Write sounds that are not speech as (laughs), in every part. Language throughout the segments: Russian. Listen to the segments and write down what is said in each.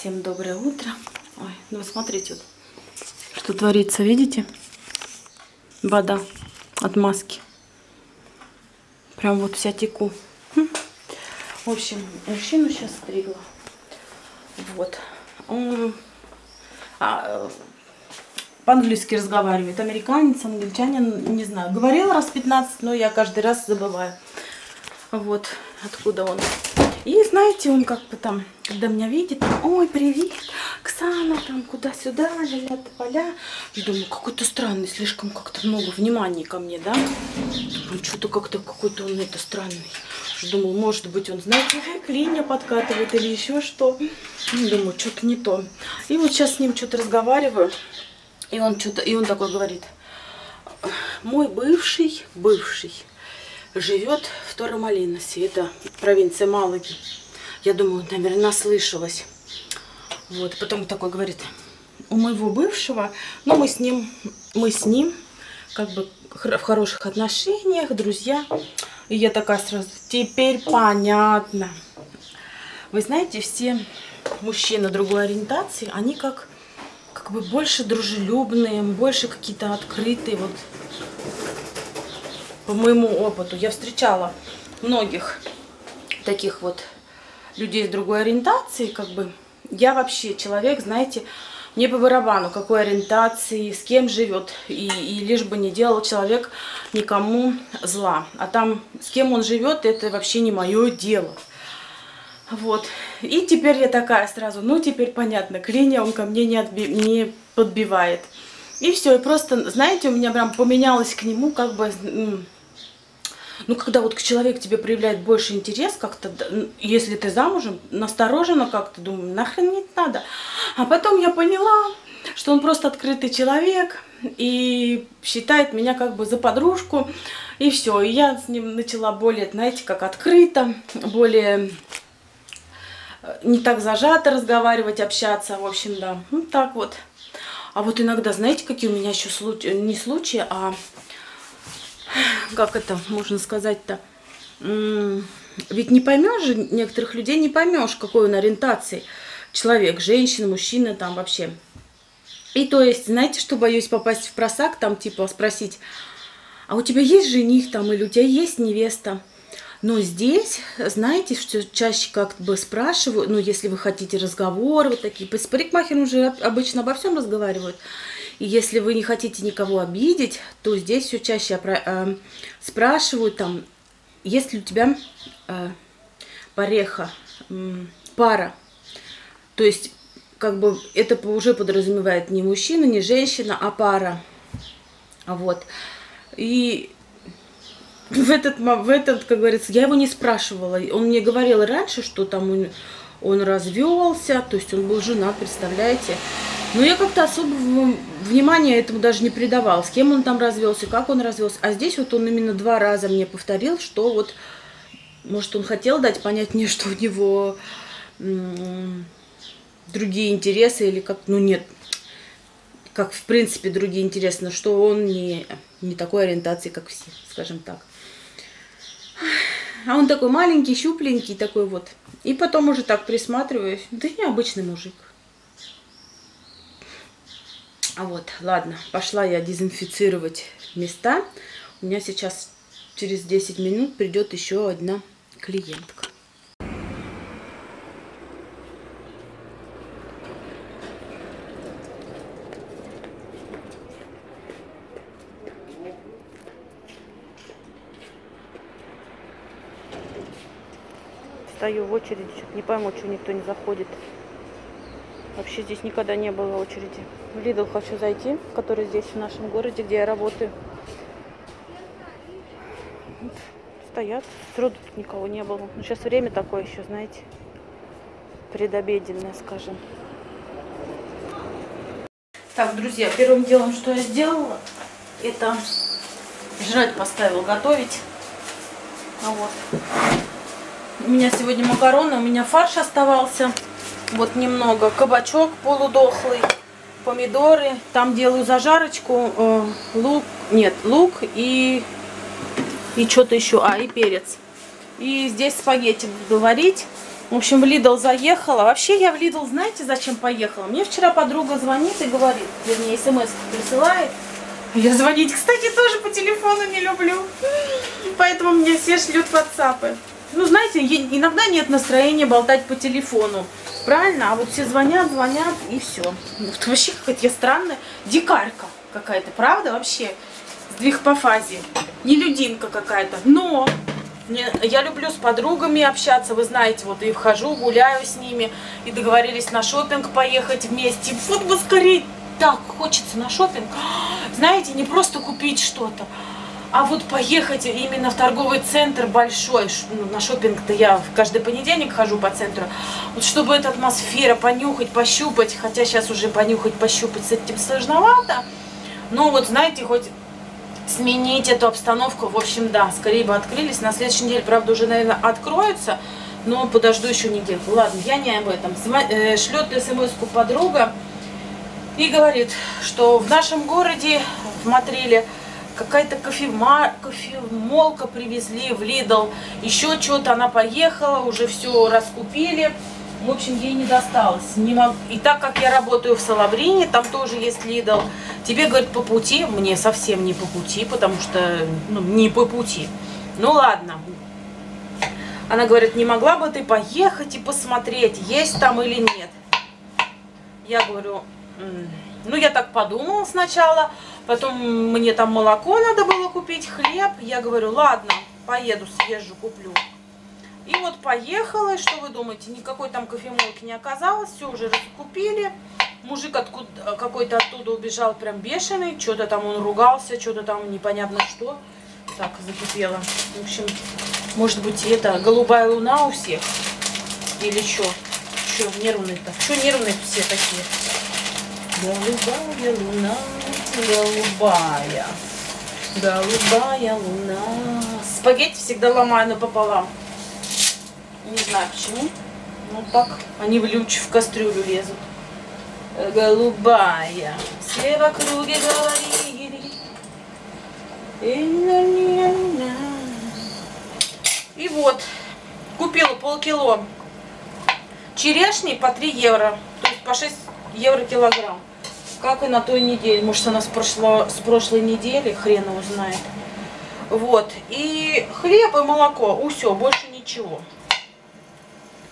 Всем доброе утро. Ой, ну смотрите, вот, что творится, видите? Вода от маски. Прям вот вся теку. Хм. В общем, мужчину сейчас стригла. Вот. Он а, по-английски разговаривает. Американец, англичанин, не знаю. Говорил раз 15, но я каждый раз забываю. Вот откуда он. И знаете, он как бы там, когда меня видит, ой, привет, Оксана, там, куда-сюда, ля-ля, поля. Я думаю, какой-то странный, слишком как-то много внимания ко мне, да? Что-то как-то какой-то он это странный. Думал, может быть, он, знаете, клинья подкатывает или еще что. Думаю, что-то не то. И вот сейчас с ним что-то разговариваю. И он что-то, и он такой говорит, мой бывший, бывший, живет в Торомалиносе, это провинция Малаги. Я думаю, наверное, наслышалась. Вот, потом такой говорит, у моего бывшего, ну, мы с ним, мы с ним, как бы, в хороших отношениях, друзья. И я такая сразу, теперь понятно. Вы знаете, все мужчины другой ориентации, они как, как бы больше дружелюбные, больше какие-то открытые, вот по моему опыту, я встречала многих таких вот людей с другой ориентации, как бы, я вообще человек, знаете, мне по барабану, какой ориентации, с кем живет, и, и лишь бы не делал человек никому зла. А там, с кем он живет, это вообще не мое дело. Вот. И теперь я такая сразу, ну теперь понятно, клинья он ко мне не, отби не подбивает. И все, и просто, знаете, у меня прям поменялось к нему как бы ну, когда вот человек тебе проявляет больше интерес, как-то, если ты замужем, настороженно как-то, думаю, нахрен не надо. А потом я поняла, что он просто открытый человек и считает меня как бы за подружку. И все, и я с ним начала более, знаете, как открыто, более э, не так зажато разговаривать, общаться, в общем, да, ну так вот. А вот иногда, знаете, какие у меня еще случаи, не случаи, а как это можно сказать-то, ведь не поймешь же, некоторых людей не поймешь, какой он ориентации. Человек, женщина, мужчина, там вообще. И то есть, знаете, что боюсь попасть в просак, там типа спросить, а у тебя есть жених там или у тебя есть невеста? Но здесь, знаете, что чаще как бы спрашивают, ну, если вы хотите разговор, вот такие, с парикмахером уже обычно обо всем разговаривают. И если вы не хотите никого обидеть, то здесь все чаще э, спрашивают там, есть ли у тебя э, пореха, пара. То есть, как бы это уже подразумевает не мужчина, не женщина, а пара. Вот. И в этот, в этот, как говорится, я его не спрашивала. Он мне говорил раньше, что там он, он развелся, то есть он был женат, представляете. Но я как-то особого внимания этому даже не придавала, с кем он там развелся, как он развелся. А здесь вот он именно два раза мне повторил, что вот, может, он хотел дать понять мне, что у него другие интересы или как, ну нет, как в принципе другие интересы, но что он не, не такой ориентации, как все, скажем так. А он такой маленький, щупленький такой вот. И потом уже так присматриваюсь. Да необычный мужик. А вот, ладно, пошла я дезинфицировать места. У меня сейчас через 10 минут придет еще одна клиентка. Стою в очереди, не пойму, что никто не заходит. Вообще здесь никогда не было очереди. В Лидл хочу зайти, который здесь, в нашем городе, где я работаю. Вот, стоят. Сроду тут никого не было. Но сейчас время такое еще, знаете, предобеденное, скажем. Так, друзья, первым делом, что я сделала, это жрать поставила готовить. А вот. У меня сегодня макароны, у меня фарш оставался. Вот немного кабачок полудохлый, помидоры. Там делаю зажарочку, э, лук, нет, лук и, и что-то еще, а, и перец. И здесь спагетти буду варить. В общем, в Lidl заехала. Вообще я в Lidl, знаете, зачем поехала? Мне вчера подруга звонит и говорит, вернее, смс присылает. Я звонить, кстати, тоже по телефону не люблю. Поэтому мне все шлют ватсапы. Ну, знаете, иногда нет настроения болтать по телефону. Правильно? А вот все звонят, звонят и все. Вот вообще какая-то странная. Дикарка какая-то, правда? Вообще. Сдвиг по фазе. Не людинка какая-то. Но я люблю с подругами общаться, вы знаете, вот и вхожу, гуляю с ними, и договорились на шопинг поехать вместе. Вот бы скорее так хочется на шопинг. Знаете, не просто купить что-то, а вот поехать именно в торговый центр большой, ну, на шопинг-то я каждый понедельник хожу по центру, вот чтобы эта атмосфера понюхать, пощупать, хотя сейчас уже понюхать, пощупать с этим сложновато, но вот знаете, хоть сменить эту обстановку. В общем, да, скорее бы открылись. На следующей неделе, правда, уже, наверное, откроются. Но подожду еще недельку. Ладно, я не об этом. Э, шлет смс-ку подруга и говорит, что в нашем городе, в Мотриле, какая-то кофемар, кофемолка привезли в Lidl. Еще что-то она поехала, уже все раскупили. В общем, ей не досталось. Не мог... И так как я работаю в Салобренье, там тоже есть Lidl, тебе, говорит, по пути, мне совсем не по пути, потому что, ну, не по пути. Ну, ладно. Она говорит, не могла бы ты поехать и посмотреть, есть там или нет. Я говорю, ну, я так подумала сначала, потом мне там молоко надо было купить, хлеб. Я говорю, ладно, поеду, съезжу, куплю. И вот поехала, что вы думаете, никакой там кофемолки не оказалось, все уже раскупили. Мужик откуда какой-то оттуда убежал прям бешеный, что-то там он ругался, что-то там непонятно что. Так, закипело. В общем, может быть, это голубая луна у всех? Или что? Что нервные-то? Что нервные все такие? Голубая луна, голубая, голубая луна. Спагетти всегда ломаю напополам. Не знаю почему. Ну так, они в люч, в кастрюлю лезут. Голубая, все в округе говорили. И вот, купила полкило черешни по 3 евро. То есть по 6 евро килограмм. Как и на той неделе. Может, она с, прошло, с прошлой недели, хрен его знает. Вот. И хлеб и молоко. Усё, больше ничего.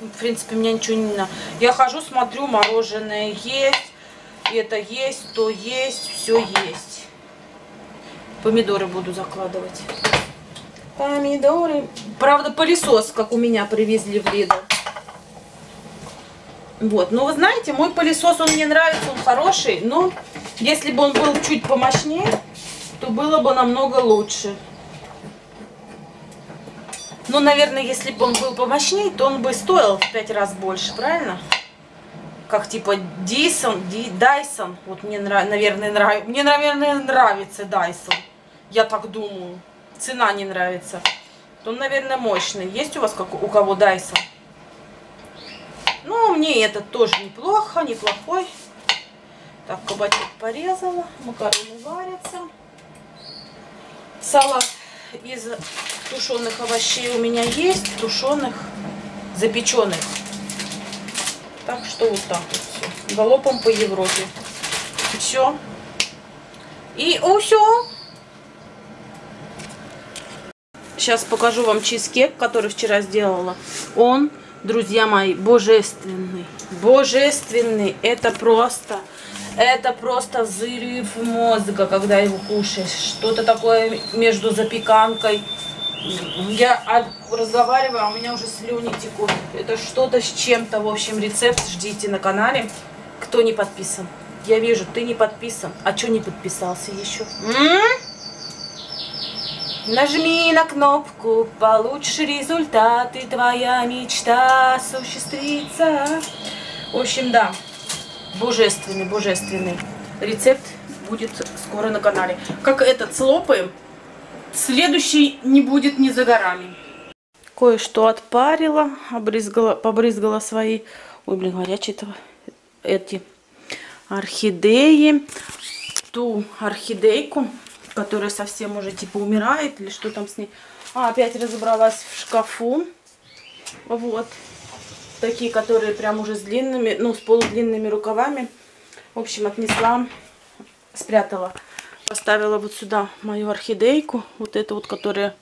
В принципе, меня ничего не надо. Я хожу, смотрю, мороженое есть, это есть, то есть, все есть. Помидоры буду закладывать. Помидоры. Правда, пылесос, как у меня привезли в Лидл. Вот, но вы знаете, мой пылесос, он мне нравится, он хороший, но если бы он был чуть помощнее, то было бы намного лучше. Ну, наверное, если бы он был помощнее, то он бы стоил в пять раз больше, правильно? Как типа Dyson, Dyson. Вот мне, наверное, нравится. Мне, наверное, нравится Dyson. Я так думаю. Цена не нравится. Он, наверное, мощный. Есть у вас как у кого Dyson? Ну, мне этот тоже неплохо, неплохой. Так, кабачок порезала. Макароны варятся. Салат из тушеных овощей у меня есть, тушеных, запеченных. Так что вот так вот все. Галопом по Европе. Все. И о, все. Сейчас покажу вам чизкек, который вчера сделала. Он, друзья мои, божественный. Божественный. Это просто это просто взрыв мозга, когда его кушаешь. Что-то такое между запеканкой. Я разговариваю, а у меня уже слюни текут. Это что-то с чем-то. В общем, рецепт ждите на канале. Кто не подписан? Я вижу, ты не подписан. А что не подписался еще? М? Нажми на кнопку, получишь результат, и твоя мечта осуществится. В общем, да. Божественный, божественный. Рецепт будет скоро на канале. Как этот слопаем, следующий не будет ни за горами. Кое-что отпарила, обрызгала, побрызгала свои, ой, блин, горячие-то эти орхидеи. Ту орхидейку, которая совсем уже типа умирает, или что там с ней. А, опять разобралась в шкафу. Вот. такие, которые прям уже с длинными, ну, с полудлинными рукавами. В общем, отнесла, спрятала. Поставила вот сюда мою орхидейку, вот эту вот, которая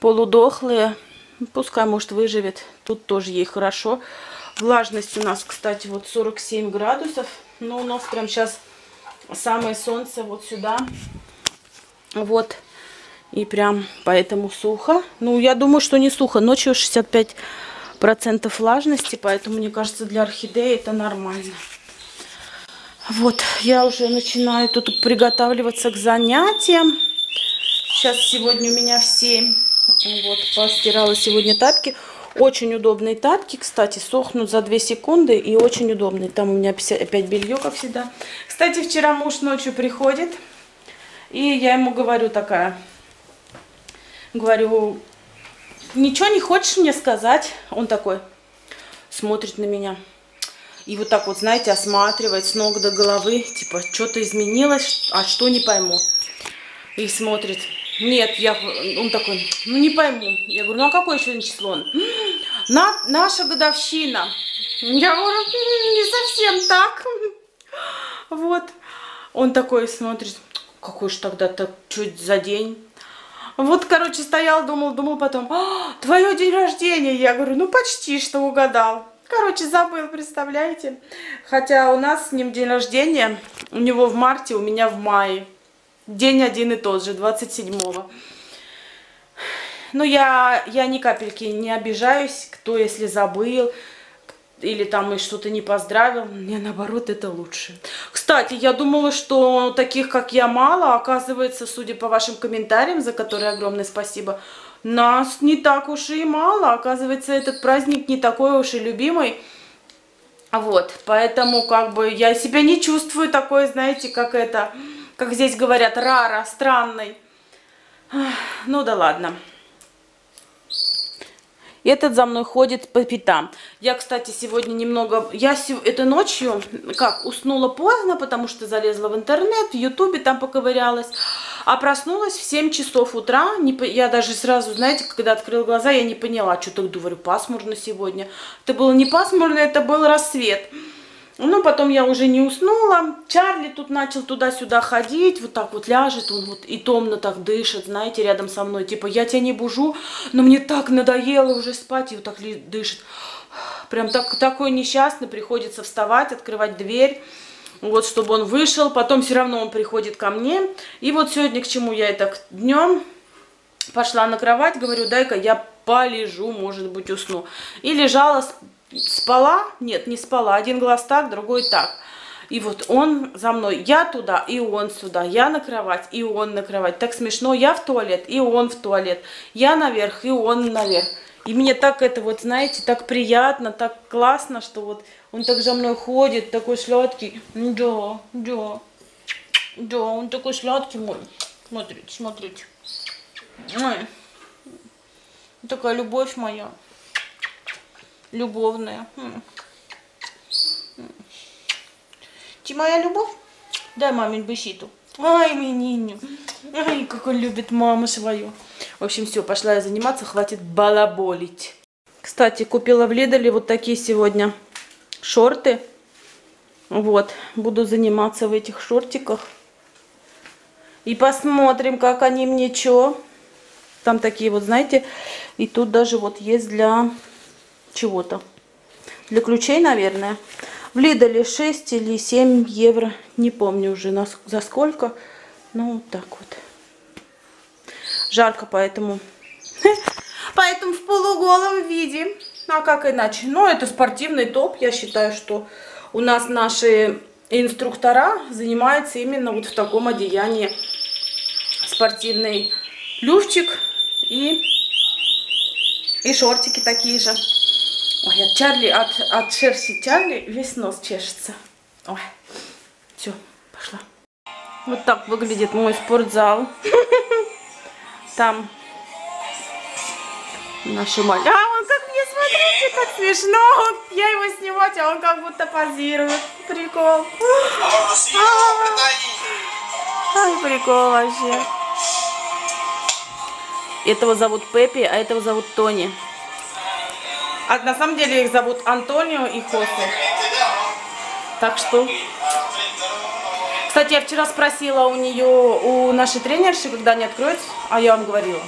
полудохлые. Пускай, может, выживет. Тут тоже ей хорошо. Влажность у нас, кстати, вот 47 градусов. Но у нас прям сейчас самое солнце вот сюда. Вот. И прям поэтому сухо. Ну, я думаю, что не сухо. Ночью 65% влажности, поэтому, мне кажется, для орхидеи это нормально. Вот, я уже начинаю тут приготавливаться к занятиям. Сейчас сегодня у меня в 7. Вот, постирала сегодня тапки. Очень удобные тапки, кстати, сохнут за 2 секунды и очень удобные. Там у меня опять белье, как всегда. Кстати, вчера муж ночью приходит, и я ему говорю такая, говорю, ничего не хочешь мне сказать? Он такой смотрит на меня. И вот так вот, знаете, осматривает с ног до головы, типа, что-то изменилось, а что не пойму. И смотрит. Нет, я, он такой, ну не пойму. Я говорю, ну а какое сегодня число? На, наша годовщина. Я говорю, не совсем так. (laughs) Вот. Он такой смотрит, какой же тогда-то, чуть за день? Вот, короче, стоял, думал, думал потом, а, твое день рождения. Я говорю, ну почти что угадал. Короче, забыл, представляете? Хотя у нас с ним день рождения, у него в марте, у меня в мае. День один и тот же, 27-го. Ну, я, я ни капельки не обижаюсь, кто если забыл, или там и что-то не поздравил. Мне наоборот это лучше. Кстати, я думала, что таких, как я, мало. Оказывается, судя по вашим комментариям, за которые огромное спасибо, нас не так уж и мало. Оказывается, этот праздник не такой уж и любимый. Вот, поэтому как бы я себя не чувствую такой, знаете, как это как здесь говорят, рара, странный. Ну да ладно. Этот за мной ходит по пятам. Я, кстати, сегодня немного... Я это ночью, как, уснула поздно, потому что залезла в интернет, в ютубе там поковырялась. А проснулась в 7 часов утра. Не, я даже сразу, знаете, когда открыла глаза, я не поняла, что так говорю, пасмурно сегодня. Это было не пасмурно, это был рассвет. Ну, потом я уже не уснула. Чарли тут начал туда-сюда ходить, вот так вот ляжет, он вот и томно так дышит, знаете, рядом со мной. Типа, я тебя не бужу, но мне так надоело уже спать, и вот так дышит. Прям так, такой несчастный, приходится вставать, открывать дверь, вот, чтобы он вышел. Потом все равно он приходит ко мне. И вот сегодня к чему я это днем пошла на кровать, говорю, дай-ка я полежу, может быть, усну. И лежала, спала, нет, не спала, один глаз так, другой так. И вот он за мной, я туда, и он сюда, я на кровать, и он на кровать. Так смешно, я в туалет, и он в туалет, я наверх, и он наверх. И мне так это вот, знаете, так приятно, так классно, что вот он так за мной ходит, такой сладкий. Да, да, да, он такой сладкий мой. Смотрите, смотрите. Ой. Такая любовь моя любовная. Ты моя любовь? Дай маме быситу. Ай, мининю. Ай, как он любит маму свою. В общем, все, пошла я заниматься, хватит балаболить. Кстати, купила в Лидоле вот такие сегодня шорты. Вот, буду заниматься в этих шортиках. И посмотрим, как они мне чё. Там такие вот, знаете, и тут даже вот есть для чего-то. Для ключей, наверное. В Лидоле 6 или 7 евро. Не помню уже на, за сколько. Ну, вот так вот. Жарко, поэтому... (laughs) Поэтому в полуголом виде. А как иначе? Ну, это спортивный топ. Я считаю, что у нас наши инструктора занимаются именно вот в таком одеянии. Спортивный люфчик и, и шортики такие же. Ой, от Чарли, от, от шерсти Чарли весь нос чешется. Ой, все, пошла. Вот так выглядит мой спортзал. (laughs) Там наша маля. А, он как мне, смотрите, как смешно. Я его снимать, а он как будто позирует. Прикол. Ай, прикол вообще. Этого зовут Пеппи, а этого зовут Тони. А на самом деле их зовут Антонио и Хосе. Так что... Кстати, я вчера спросила у нее, у нашей тренерши, когда они откроются, а я вам говорила.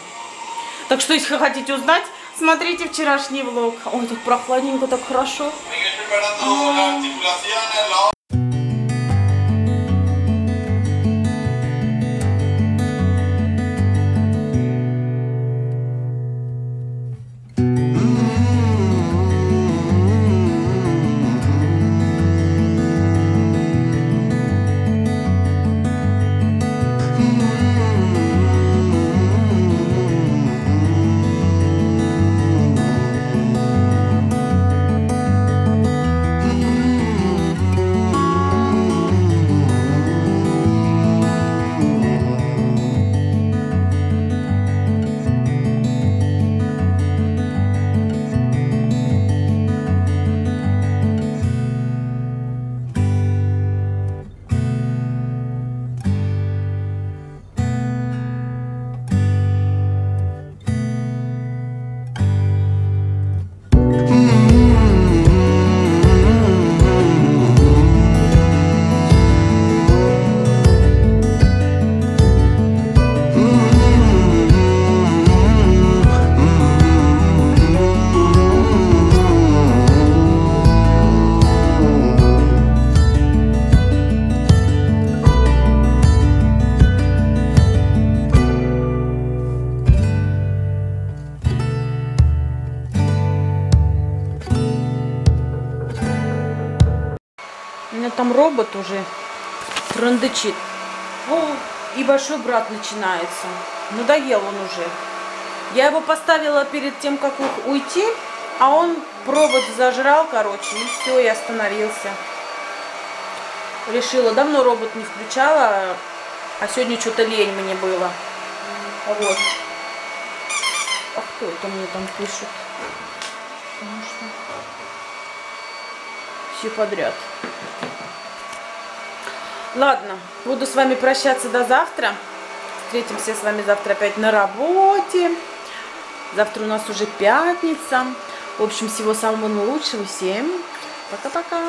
Так что, если хотите узнать, смотрите вчерашний влог. Ой, так прохладненько, так хорошо. Меня там робот уже трандычит. О, и большой брат начинается. Надоел он уже. Я его поставила перед тем, как уйти, а он провод зажрал, короче, и все, и остановился. Решила, давно робот не включала, а сегодня что-то лень мне было. Вот. А кто это мне там пишет? Потому что все подряд. Ладно, буду с вами прощаться до завтра. Встретимся с вами завтра опять на работе. Завтра у нас уже пятница. В общем, всего самого наилучшего всем. Пока-пока.